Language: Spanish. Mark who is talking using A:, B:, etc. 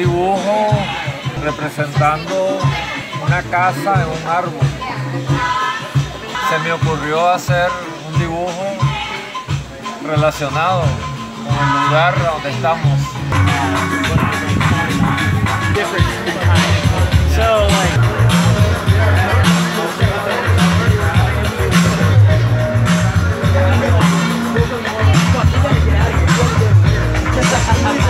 A: dibujo representando una casa en un árbol. Se me ocurrió hacer un dibujo relacionado con el lugar donde estamos.